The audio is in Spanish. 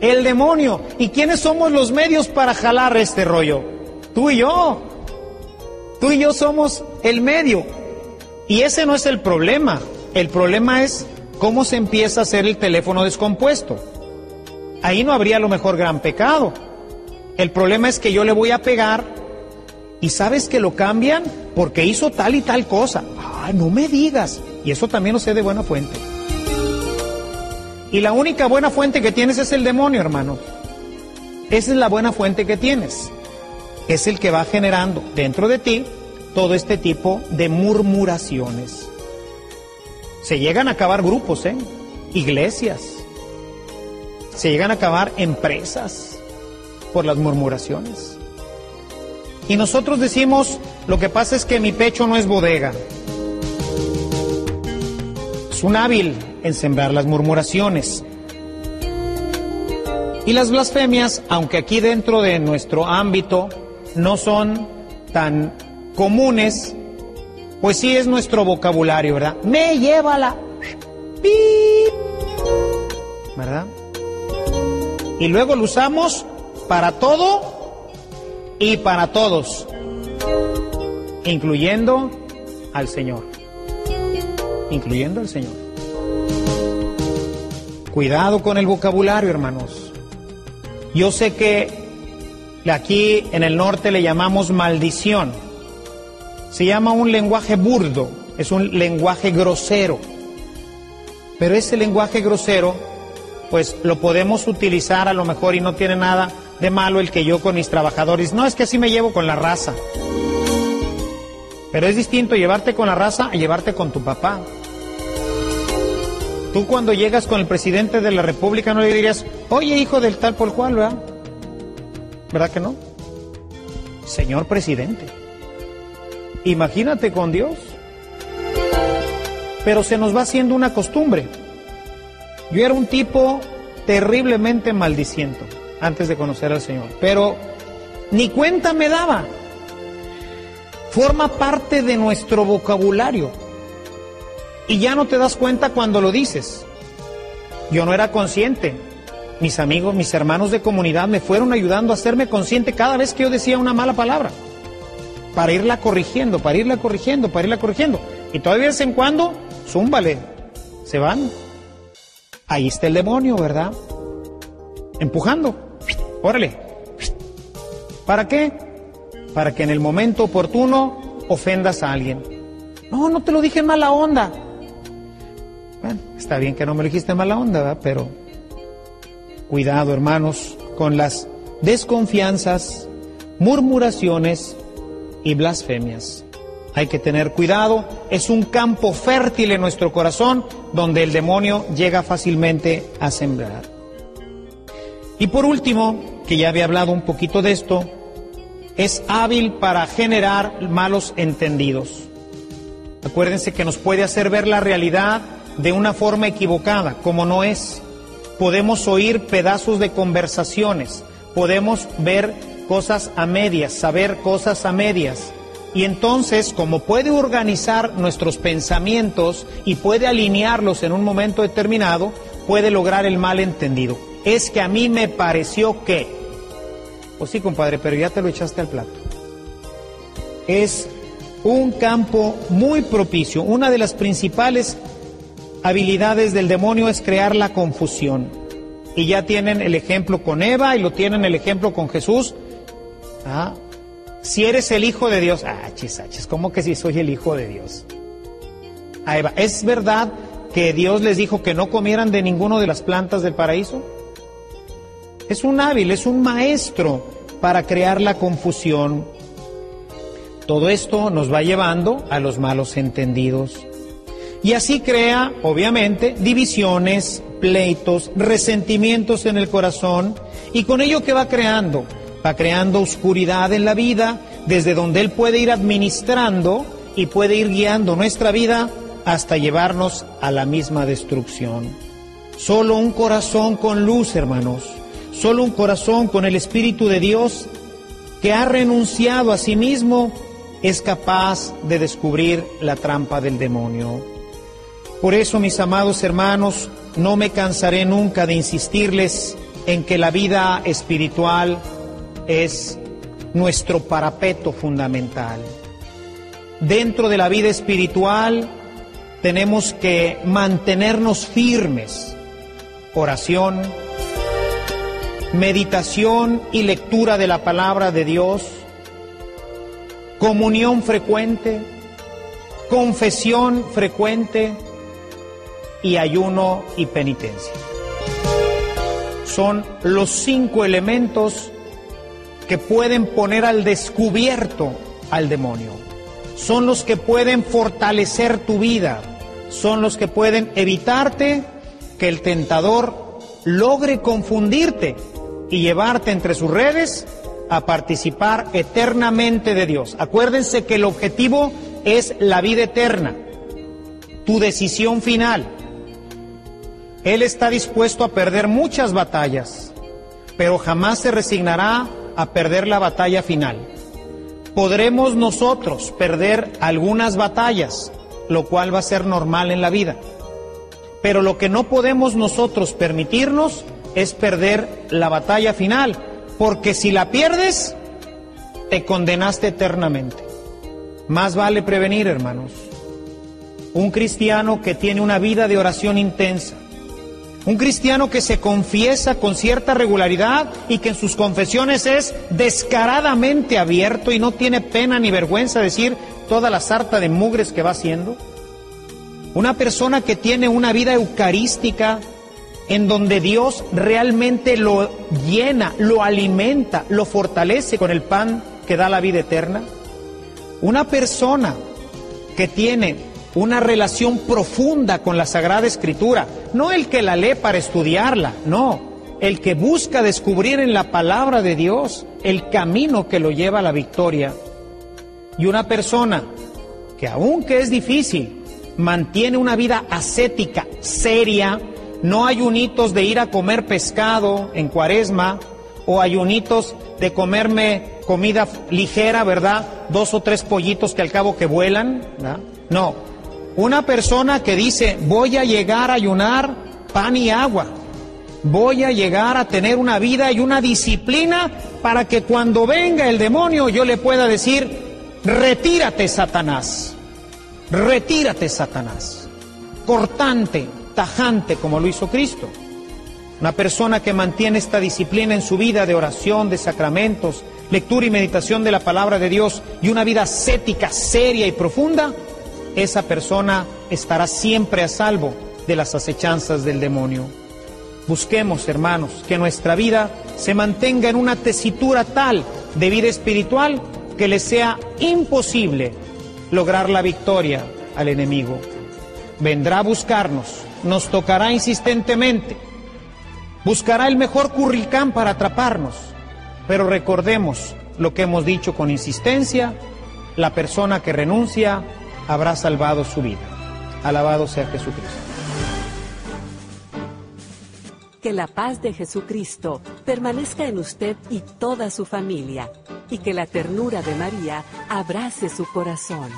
El demonio. ¿Y quiénes somos los medios para jalar este rollo? Tú y yo. Tú y yo somos el medio. Y ese no es el problema. El problema es cómo se empieza a hacer el teléfono descompuesto. Ahí no habría lo mejor gran pecado. El problema es que yo le voy a pegar y sabes que lo cambian porque hizo tal y tal cosa. Ah, no me digas. Y eso también lo sé de buena fuente. Y la única buena fuente que tienes es el demonio, hermano. Esa es la buena fuente que tienes. Es el que va generando dentro de ti todo este tipo de murmuraciones. Se llegan a acabar grupos, ¿eh? Iglesias. Se llegan a acabar empresas por las murmuraciones. Y nosotros decimos, lo que pasa es que mi pecho no es bodega. Es un hábil en sembrar las murmuraciones. Y las blasfemias, aunque aquí dentro de nuestro ámbito no son tan comunes, pues sí es nuestro vocabulario, ¿verdad? Me lleva la... ¿Verdad? Y luego lo usamos para todo y para todos, incluyendo al Señor. Incluyendo al Señor. Cuidado con el vocabulario, hermanos. Yo sé que aquí en el norte le llamamos maldición. Se llama un lenguaje burdo, es un lenguaje grosero. Pero ese lenguaje grosero, pues lo podemos utilizar a lo mejor y no tiene nada de malo el que yo con mis trabajadores, no es que así me llevo con la raza. Pero es distinto llevarte con la raza a llevarte con tu papá. Tú cuando llegas con el presidente de la República no le dirías, oye hijo del tal por cual, ¿verdad? ¿Verdad que no? Señor presidente. Imagínate con Dios. Pero se nos va haciendo una costumbre. Yo era un tipo terriblemente maldiciento antes de conocer al Señor, pero ni cuenta me daba. Forma parte de nuestro vocabulario y ya no te das cuenta cuando lo dices. Yo no era consciente. Mis amigos, mis hermanos de comunidad me fueron ayudando a hacerme consciente cada vez que yo decía una mala palabra. Para irla corrigiendo, para irla corrigiendo, para irla corrigiendo. Y todavía de vez en cuando, zúmbale, se van. Ahí está el demonio, ¿verdad? Empujando. Órale. ¿Para qué? Para que en el momento oportuno ofendas a alguien. No, no te lo dije en mala onda. Está bien que no me lo dijiste mala onda, pero cuidado, hermanos, con las desconfianzas, murmuraciones y blasfemias. Hay que tener cuidado, es un campo fértil en nuestro corazón donde el demonio llega fácilmente a sembrar. Y por último, que ya había hablado un poquito de esto, es hábil para generar malos entendidos. Acuérdense que nos puede hacer ver la realidad de una forma equivocada, como no es. Podemos oír pedazos de conversaciones, podemos ver cosas a medias, saber cosas a medias. Y entonces, como puede organizar nuestros pensamientos y puede alinearlos en un momento determinado, puede lograr el malentendido. Es que a mí me pareció que. Pues sí, compadre, pero ya te lo echaste al plato. Es un campo muy propicio. Una de las principales habilidades del demonio es crear la confusión. Y ya tienen el ejemplo con Eva y lo tienen el ejemplo con Jesús. Ah, si eres el hijo de Dios, ah, chis, ah, ¿cómo que si soy el hijo de Dios? A Eva, ¿es verdad que Dios les dijo que no comieran de ninguno de las plantas del paraíso? Es un hábil, es un maestro para crear la confusión. Todo esto nos va llevando a los malos entendidos. Y así crea, obviamente, divisiones, pleitos, resentimientos en el corazón. Y con ello que va creando? Va creando oscuridad en la vida, desde donde Él puede ir administrando y puede ir guiando nuestra vida hasta llevarnos a la misma destrucción. Solo un corazón con luz, hermanos. Solo un corazón con el Espíritu de Dios que ha renunciado a sí mismo es capaz de descubrir la trampa del demonio. Por eso, mis amados hermanos, no me cansaré nunca de insistirles en que la vida espiritual es nuestro parapeto fundamental. Dentro de la vida espiritual tenemos que mantenernos firmes. Oración, meditación y lectura de la palabra de Dios, comunión frecuente, confesión frecuente y ayuno y penitencia. Son los cinco elementos que pueden poner al descubierto al demonio. Son los que pueden fortalecer tu vida. Son los que pueden evitarte que el tentador logre confundirte y llevarte entre sus redes a participar eternamente de Dios. Acuérdense que el objetivo es la vida eterna, tu decisión final. Él está dispuesto a perder muchas batallas, pero jamás se resignará a perder la batalla final. Podremos nosotros perder algunas batallas, lo cual va a ser normal en la vida. Pero lo que no podemos nosotros permitirnos es perder la batalla final, porque si la pierdes, te condenaste eternamente. Más vale prevenir, hermanos. Un cristiano que tiene una vida de oración intensa, un cristiano que se confiesa con cierta regularidad y que en sus confesiones es descaradamente abierto y no tiene pena ni vergüenza decir toda la sarta de mugres que va haciendo. Una persona que tiene una vida eucarística en donde Dios realmente lo llena, lo alimenta, lo fortalece con el pan que da la vida eterna. Una persona que tiene una relación profunda con la Sagrada Escritura, no el que la lee para estudiarla, no, el que busca descubrir en la palabra de Dios el camino que lo lleva a la victoria. Y una persona que aunque es difícil, mantiene una vida ascética, seria, no ayunitos de ir a comer pescado en cuaresma o ayunitos de comerme comida ligera, ¿verdad? Dos o tres pollitos que al cabo que vuelan, ¿verdad? No, una persona que dice, voy a llegar a ayunar pan y agua, voy a llegar a tener una vida y una disciplina para que cuando venga el demonio yo le pueda decir, retírate Satanás, retírate Satanás, cortante, tajante como lo hizo Cristo. Una persona que mantiene esta disciplina en su vida de oración, de sacramentos, lectura y meditación de la palabra de Dios y una vida ascética, seria y profunda, esa persona estará siempre a salvo de las acechanzas del demonio. Busquemos, hermanos, que nuestra vida se mantenga en una tesitura tal de vida espiritual que le sea imposible lograr la victoria al enemigo. Vendrá a buscarnos, nos tocará insistentemente, buscará el mejor curricán para atraparnos, pero recordemos lo que hemos dicho con insistencia, la persona que renuncia habrá salvado su vida. Alabado sea Jesucristo. Que la paz de Jesucristo permanezca en usted y toda su familia, y que la ternura de María abrace su corazón.